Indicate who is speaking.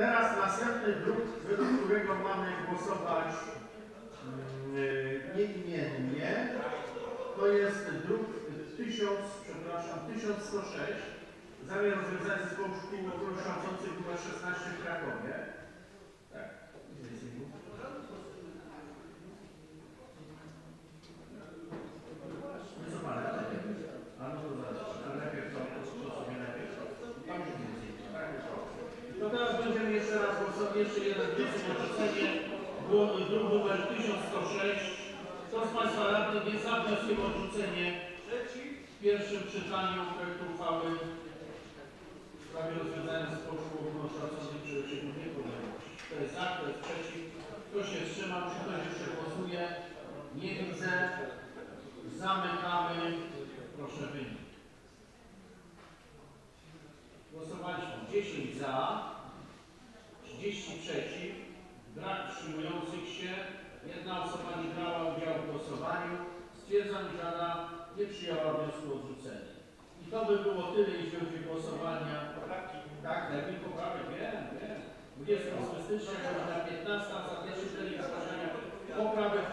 Speaker 1: Teraz następny druk, według którego mamy głosować mm, nieimiennie, to jest druk 1000, przepraszam, 1106, zamiar rozwiązania zespołu szkół ogólnokształcących nr 16 w Krakowie. Tak. No co pan, a no to zaraz, ale najpierw to, to sobie najpierw to. Tam już nie jest, tak? To teraz będziemy jeszcze raz głosować, jeszcze jeden wniosek o odrzucenie, druk numer 1106. Kto z Państwa radnych jest za wnioskiem o odrzucenie w pierwszym czytaniu projektu uchwały w sprawie rozwiązania szkół ogólnokształcących przy osiągnięciu niepodległości. Kto jest za, kto jest przeciw, kto się wstrzymał, czy ktoś jeszcze głosuje? Nie widzę. Zamykamy. 30 przeciw, brak wstrzymujących się, jedna osoba nie brała udziału w głosowaniu. Stwierdzam, że Rada nie przyjęła wniosku o odrzucenie. I to by było tyle, jeśli chodzi o głosowania. Tak, lepiej poprawek, wiem, wiem. 28 stycznia, godzina 15, za pierwszy termin zgłaszania poprawek